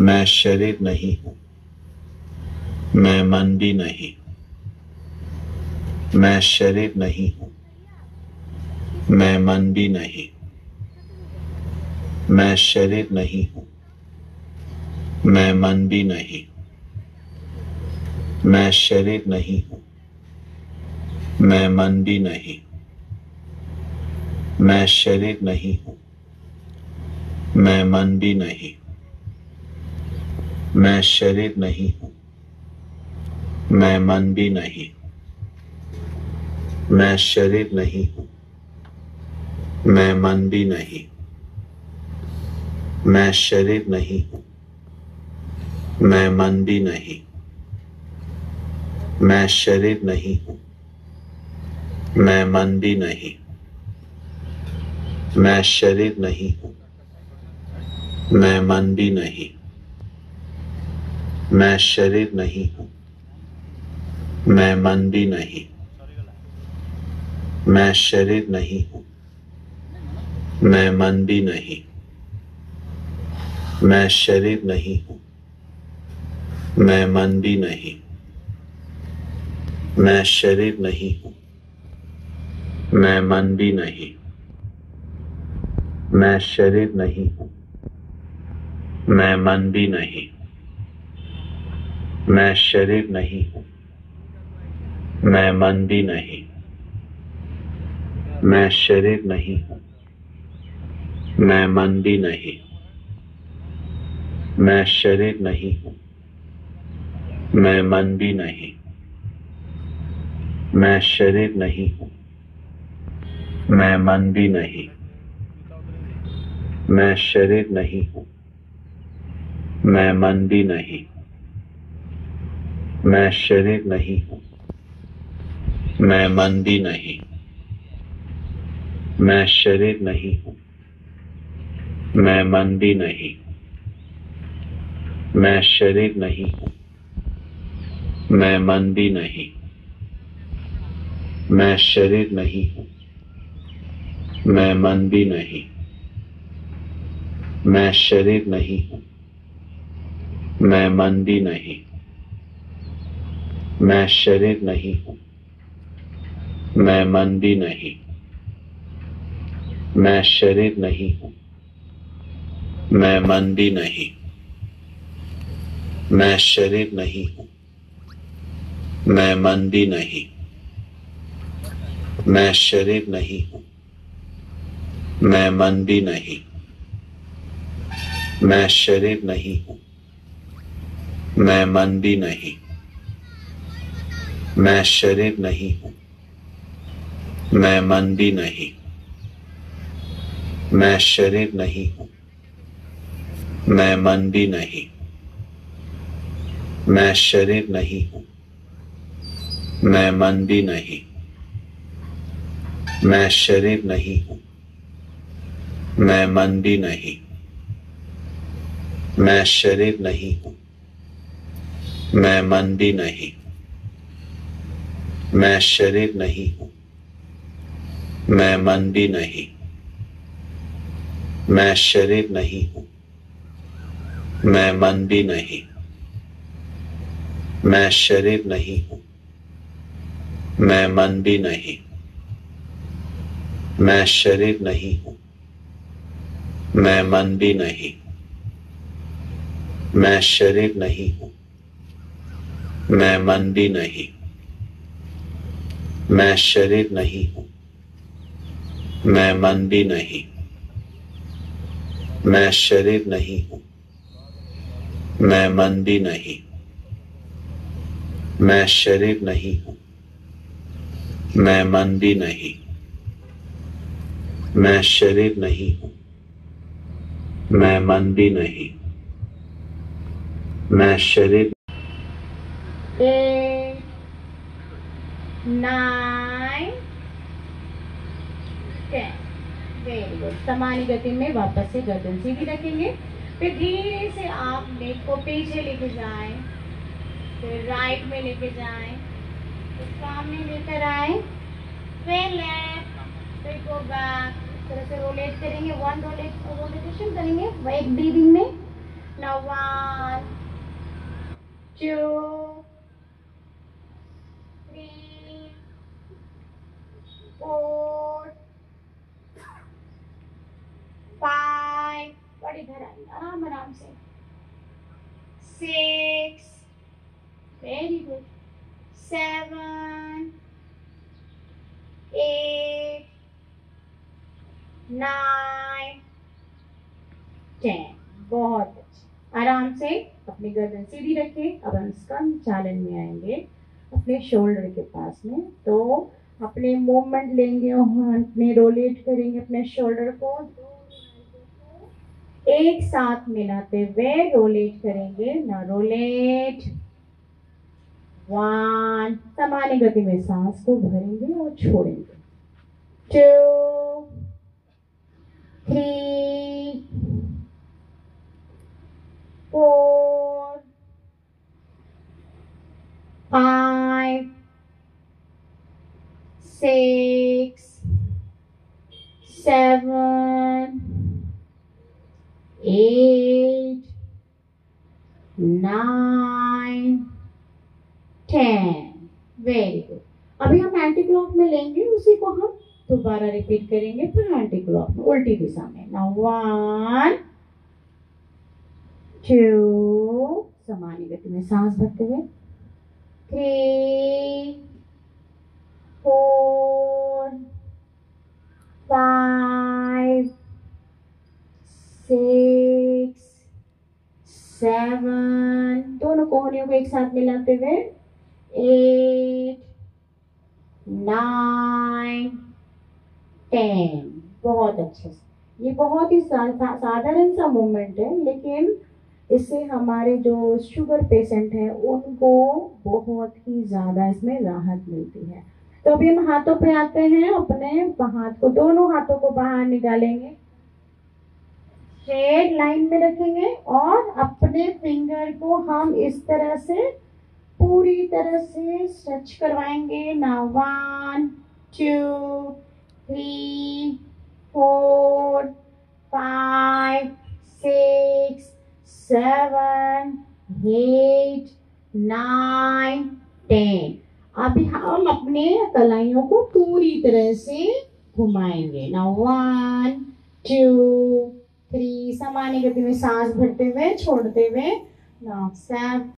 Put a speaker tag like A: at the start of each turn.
A: मैं शरीर नहीं हूँ मैं मन भी नहीं मैं शरीर नहीं हूँ मैं मन भी नहीं मैं शरीर नहीं हूँ मैं मन भी नहीं मैं शरीर नहीं हूँ मैं मन भी नहीं मैं शरीर नहीं हूँ मैं मन भी नहीं मैं शरीर नहीं हूँ, मैं मन भी नहीं हूँ, मैं शरीर नहीं हूँ, मैं मन भी नहीं मैं शरीर नहीं हूँ, मैं मन भी नहीं मैं शरीर नहीं हूँ, मैं मन भी नहीं मैं शरीर नहीं हूँ, मैं मन भी नहीं मैं शरीर नहीं हूँ मैं मन भी नहीं मैं शरीर नहीं हूँ मैं मन भी नहीं मैं शरीर नहीं हूँ मैं मन भी नहीं मैं शरीर नहीं हूँ मैं मन भी नहीं मैं शरीर नहीं हूँ मैं मन भी नहीं मैं शरीर नहीं हूँ मैं मन भी नहीं मैं शरीर नहीं हूँ मैं मन भी नहीं मैं शरीर नहीं हूँ मैं मन भी नहीं मैं शरीर नहीं हूँ मैं मन भी नहीं मैं शरीर नहीं हूँ मैं मन भी नहीं मैं शरीर नहीं हूँ मैं मन भी नहीं मैं शरीर नहीं हूँ मैं मन भी नहीं मैं शरीर नहीं हूँ मैं मन भी नहीं मैं शरीर नहीं हूँ मैं मन भी नहीं मैं शरीर नहीं हूँ मैं मन भी नहीं मैं शरीर नहीं हूँ मैं मन भी नहीं मैं शरीर नहीं हूँ मैं मन भी नहीं मैं शरीर नहीं हूँ मैं मन भी नहीं मैं शरीर नहीं हूँ मैं मन भी नहीं मैं शरीर नहीं हूँ मैं मन भी नहीं मैं शरीर नहीं हूँ मैं मन भी नहीं मैं शरीर नहीं हूँ मैं मन भी नहीं मैं शरीर नहीं हूँ मैं मन भी नहीं मैं शरीर नहीं हूँ मैं मन भी नहीं मैं शरीर नहीं हूँ मैं मन भी नहीं मैं शरीर नहीं हूँ। मैं मन भी नहीं। मैं शरीर नहीं हूँ। मैं मन भी नहीं। मैं शरीर नहीं हूँ। मैं मन भी नहीं। मैं शरीर नहीं हूँ। मैं मन भी नहीं। मैं शरीर नहीं हूँ। मैं मन भी नहीं। मैं शरीर नहीं हूँ। मैं मन भी नहीं मैं शरीर नहीं हूँ। मैं मन भी नहीं मैं शरीर नहीं हूँ। मैं मन भी नहीं मैं शरीर नहीं हूँ। मैं मन भी नहीं मैं शरीर
B: गुड समान गति में वापस से गर्दन सीधी रखेंगे। फिर धीरे से आप नेक को पीछे लेके जाएँ। फिर राइट में लेके जाएँ। फिर सामने लेकर आए। फिर लेफ़्ट फिर गो बैक इस तरह से रोलेट करेंगे। वन रोलेट रोटेशन करेंगे। एक ब्रीदिंग में। Now one two, four, five. और इधर आइए आराम आराम से six, very good. Seven, eight, nine, ten. बहुत आराम से अपनी गर्दन सीधी रखें अब हम स्कंद चालन में आएँगे अपने शोल्डर के पास में तो अपने मूवमेंट लेंगे और अपने रोलेट करेंगे अपने शोल्डर को। एक साथ मिलाते हुए रोलेट करेंगे। ना रोलेट वन सामान्य गति में सांस को भरेंगे और छोड़ेंगे। Two three four five six seven, eight, nine, ten. Very good अभी हम एंटी क्लॉक में लेंगे उसी को हम दोबारा रिपीट करेंगे फिर एंटी क्लॉक में उल्टी दिशा में। नाउ वन टू समान गति में सांस भरते हुए। Three four five, six, seven, दोनों एक साथ मिलाते हुए। eight, nine, ten. बहुत अच्छे से। ये बहुत ही साधारण सा मूवमेंट है लेकिन इससे हमारे जो शुगर पेशेंट हैं उनको बहुत ही ज़्यादा इसमें राहत मिलती है। तो अभी हम हाथों पे आते हैं अपने हाथ को दोनों हाथों को बाहर निकालेंगे। स्ट्रेट लाइन में रखेंगे और अपने फिंगर को हम इस तरह से, पूरी तरह से स्ट्रेच करवाएँगे। ना one two three four five six seven eight nine ten अभी हम अपने कलाइयों को पूरी तरह से घुमाएँगे। ना वन टू थ्री सामान्य गति में सांस भरते हुए छोड़ते हुए ना सेवन